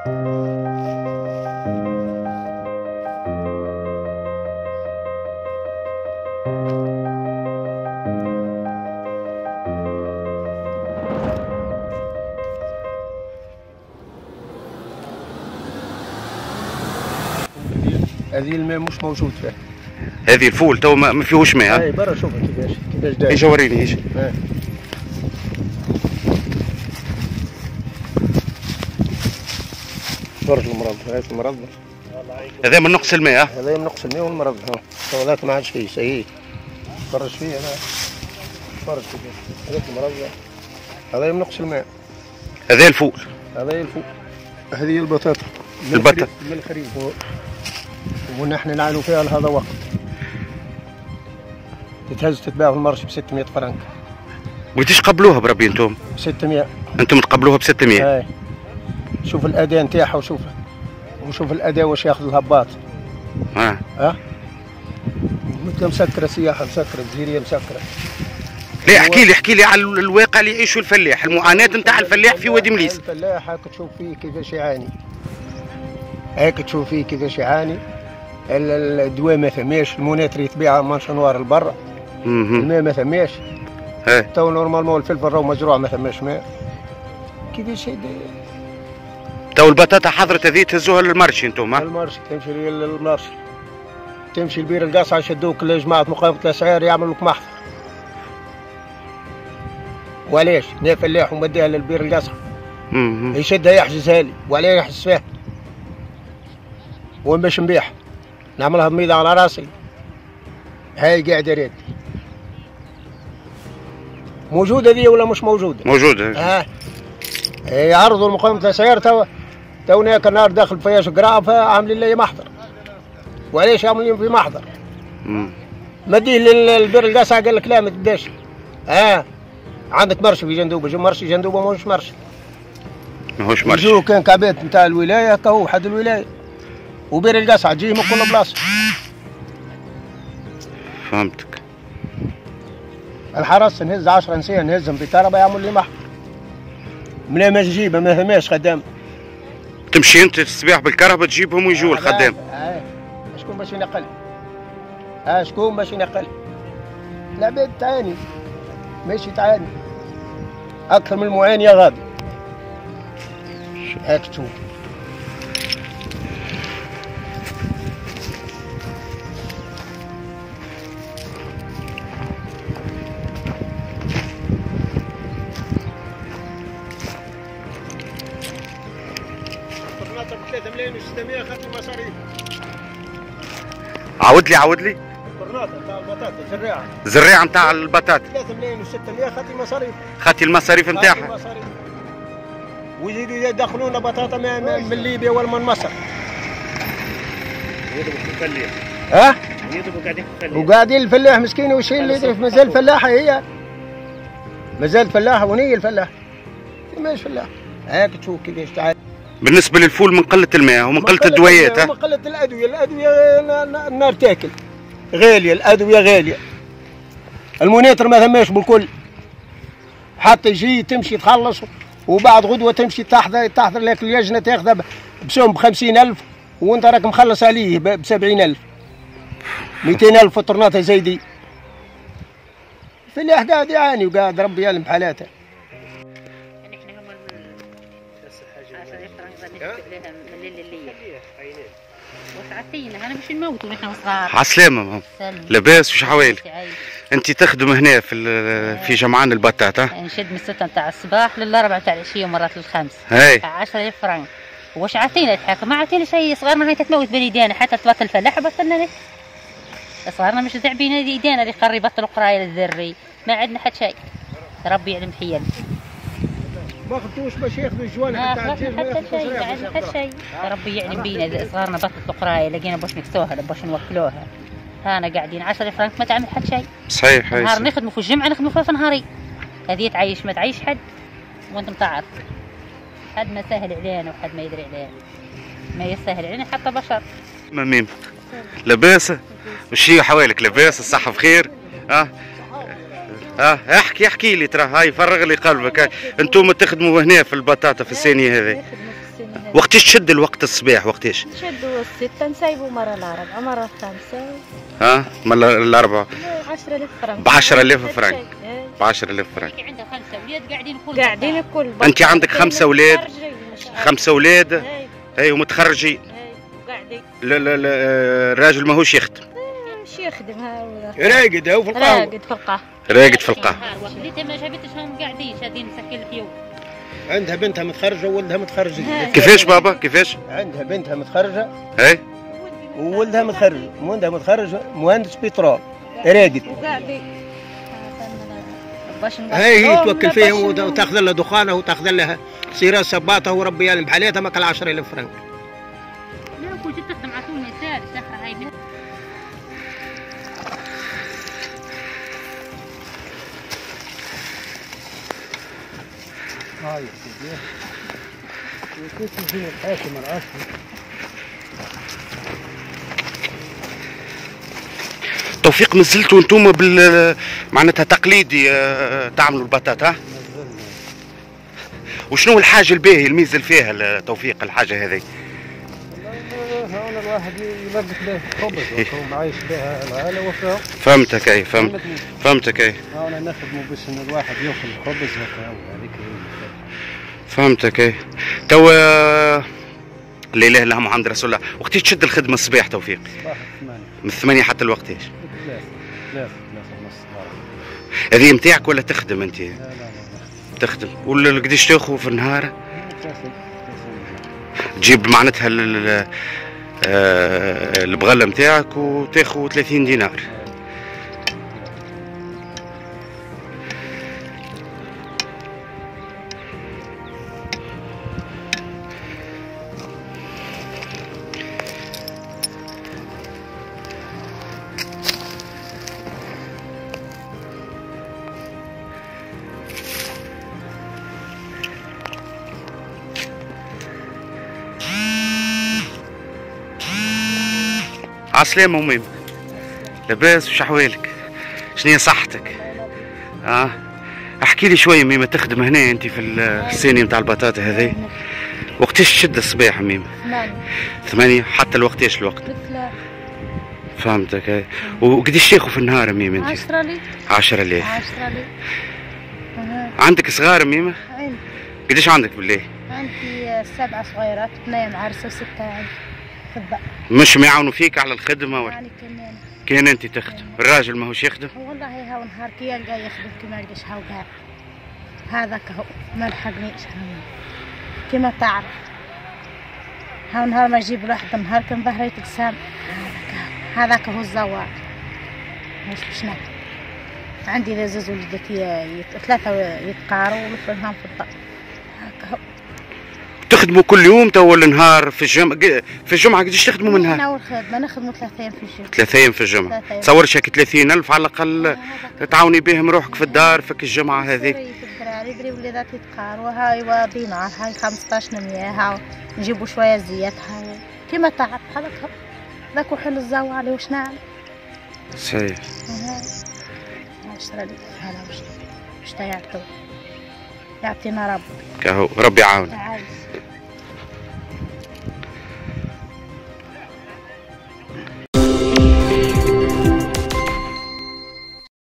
هذه الماء مش موجود فيها. هذه الفول تو ما فيهوش ماء أي برا شوفها كيفاش كيفاش داير. إيش وريني اجا برج المرض هاي المرض هذا من نقص الماء؟ هذا من نقص الماء والمرض ها. تو ذاك ما عادش فيه سيء برج فيه هذا برج كيفاش هذاك المرض هذا من نقص الماء. هذا الفول هذا هي الفوق. هذه هي البطاطا البطاطا. من الخريف. ونحن نعانوا فيها لهذا وقت. تتهز تتباع في المرش ب 600 فرنك. وتيش قبلوها بربي أنتم؟ 600 أنتم تقبلوها ب 600 هاي شوف الاداء نتاعها وشوف وشوف الاداء واش ياخذ الهباط. ها؟ ها؟ مثل مسكرة سياحة؟ مسكرة جزيريه مسكرة. لا احكي لي احكي لي على الواقع اللي يعيشه الفلاح. المعاناة نتاع الفلاح في وادي مليس. الفلاح هاك تشوف فيه كيفاش يعاني. هاك تشوف فيه كيفاش يعاني. ال- ال- الدواء ما ثماش الموناتر يتباع مانشنوار البر مهم. الماء ما ثماش. ها. تو normalement الفلفل راهو مزروع ما ثماش ماء. كيفاش هيدا تو البطاطا حضرت هذه تهزوها للمرشي أنتم ها المرشي تمشي للمرشي تمشي لبير القصعة يشدوك لجماعة مقاومة الأسعار يعملوا لك محضر وعلاش؟ نا فلاح ومديها للبير القصعة مهم. يشدها يحجزها لي وعليه يحجز فيها. وين باش نبيع نعملها بميضة على راسي. هاي قاعدة ريد موجودة ذي ولا مش موجودة؟ موجود آه يعرضوا المقاومة الأسعار تو تو هناك النار داخل فياش قراءة فعاملين لي محضر. وعلاش عاملين في محضر؟ مديه للبر القاسع قال لك لا ما تبداش آه عندك مرشي في جندوبة. جو مرشي جندوبة مش مرشي ماهوش مرشي كان كعبات نتاع الولاية كهو حد الولاية. وبير القصعة تجيه من كل بلاصة. فهمتك. الحرس نهز 10 نسيه نهزهم بكهرباء يعمل لي محضر. من ما نجيبه ما فماش خدام. تمشي انت الصباح بالكرهبه تجيبهم ويجوا الخدام. آه. شكون باش ينقل؟ آه شكون باش ينقل؟ العباد تعاني ماشي تعاني. أكثر من المعانيه غادي. هاك تشوف 3 ملايين و600 اخذت المصاريف عاود لي عاود لي. طرناطة تاع البطاطا زراعة زريعة نتاع البطاطا. 3 ملايين و600 اخذت المصاريف خاتي المصاريف نتاعها. المصاريف. ويزيدوا يدخلونا بطاطا من- ليبيا ولا من مصر ها؟ وقاعدين الفلاح مسكين وش اللي يدري مازال فلاحة هي. مازال فلاحة ونية الفلاح. ماش فلاح. هاك تشوف كيفاش تعال. بالنسبة للفول من قلة الماء ومن قلة الدويات من الأدوية. ن- ن- النار تاكل. غالية الأدوية غالية. ال ammonitre ما ثماش بالكل. حتى يجي تمشي تخلص وبعد غدوة تمشي تحضر تحضر لك اللجنة تاخذها ب- بسوم بخمسين ألف وانت راك مخلص عليه ب- بسبعين ألف. ميتين ألف فطرناتها زيدي الفلاح قاعد يعاني وقاعد ربي يعلم بحالاته. لها من الليل أنا مش نموت ونحن صغار. عسلامة ماما. سلم. لاباس وش حوالك عايش. أنت تخدم هنا في ال- في جمعان البطاطا نشد من الستة نتاع الصباح للأربعة نتاع العشية مرات للخمس. هاي. 10000 فرنك وش عطينا الحاكم؟ ما عطينا شيء صغارنا هاي تتموت بين حتى تبطل فلاح بطلنا صغارنا مش تعبين ايدينا اللي قرر يبطلوا قراية للذري. ما عندنا حد شيء. ربي يعلم حيل ما خدتوش باش ياخذوا ما خلصنا حتى شيء ما عندنا حتى شيء. ربي يعلم بينا صغارنا بطلوا قرايه لقينا باش نكسوها باش نوكلوها. هانا قاعدين 10 فرنك ما تعمل حد شيء. صحيح هاي نهار. نخدموا في الجمعة نخدموا في نهاري. هذه تعيش ما تعيش حد. وانت متعرف. حد ما سهل علينا وحد ما يدري علينا. ما يسهل علينا حتى بشر. ميم لاباس؟ وش هي حوالك لاباس؟ الصحة بخير؟ آه آه احكي احكي لي ترى هاي فرغ لي قلبك. أنتم تخدموا هنا في البطاطا في الثانية هذه. وقتاش تشد الوقت الصباح؟ وقتاش نشدوا الستة نسيبوا مرة الأربعة مرة الخامسة. ها؟ من الأربعة. عشرة ألاف فرنك. ب 10000 فرنك. ب 10000 فرنك. عندها خمسة أولاد قاعدين كل قاعدين الكل أنت عندك خمسة أولاد؟ خمسة أولاد هاي. ومتخرجين. وقاعدين. لا لا لا آه، الراجل ماهوش يخدم. يخدم راقد هو في القهوة. راقد في القهوة. راقد في القهوة. وحدتها ما جابتش هم قاعدين شادين مسكين عندها بنتها متخرجة وولدها متخرج كيفاش بابا؟ كيفاش؟ عندها بنتها متخرجة. هاي. وولدها متخرج. ولدها متخرج مهندس بترول راقد. هاي هي توكل فيهم وتأخذ لها دخانه وتأخذ لها سيرة سباطة وربي يعلم بحالتها ماكل 10000 فرنك. هاي الحاكم العاشر توفيق مازلتوا أنتم بال معناتها تقليدي آه، تعملوا البطاطا؟ وشنو الحاجة الباهيه الميزة اللي فيها توفيق الحاجة هذه الواحد يلبس به خبز وهو معيش بها العائلة وفيها. فهمتك أي فهمت فهمتك أي. هنا نخدموا باش إن الواحد يأكل خبز هكا هذيك فهمتك أي. توا لا إله إلا محمد رسول الله. وقتاش تشد الخدمة الصباح توفيق. صباح ثمانية من ثمانية حتى الوقت إيش ثلاثة ثلاثة ثلاثة ونص. هذه متاعك ولا تخدم أنت؟ لا لا لا تخدم. ولا قديش تأخذ في النهار. تجيب معناتها آه، البغلة متاعك وتاخذ 30 دينار. عسلامة أمي. لاباس وش أحوالك؟ شنو هي صحتك؟ آه؟ احكي لي شوية ميمة تخدم هنا انت في الصيني نتاع البطاطا هذي. وقتاش تشد الصباح ميمة؟ ثمانية. ثمانية؟ حتى الوقت إيش الوقت؟ مثل فهمتك وقديش تاخذ في النهار ميمة انت عشرة لي عشرة آلاف عشرة لي أها. عندك صغار ميمة؟ عندي قديش عندك بالله عندي سبعة صغيرات اثنين عرسة وستة عندي خدام مش ما يعاونوا فيك على الخدمة ولا؟ يعني كمان. كان انت تخدم. الراجل ماهوش يخدم؟ والله هاو نهار كي يلقى يخدم كي ما يلقاش هاو قاعد هذاك هو ما لحقنيش. كما تعرف. هاو نهار ما يجيب الواحد نهار كان ظهره يتقسم هذاك هو. الزوار. مش باش عندي زوز ي- يت- ثلاثة يتقاروا ولفلهم في الدار هو تخدموا كل يوم تو النهار في الجمعة. في الجمعة قديش تخدموا من نهار أنا والخدمة نخدموا ثلاثة أيام في الشهر ثلاثة أيام في أيام. تصور شاك 30 ألف على الأقل. هذاك تعاوني بهم روحك في الدار فك الجمعة هذه الدراري يدري وليدات يتقاروا. هاي ودينار هاي 15 مية هاي نجيبوا شوية زيت هاي. كيما تعب هذاك. ذاك وحل الزاوية عليه وش نعمل؟ صحيح. عشرة لي هلا يعطوا يعطينا رب كهو. ربي يعاونك.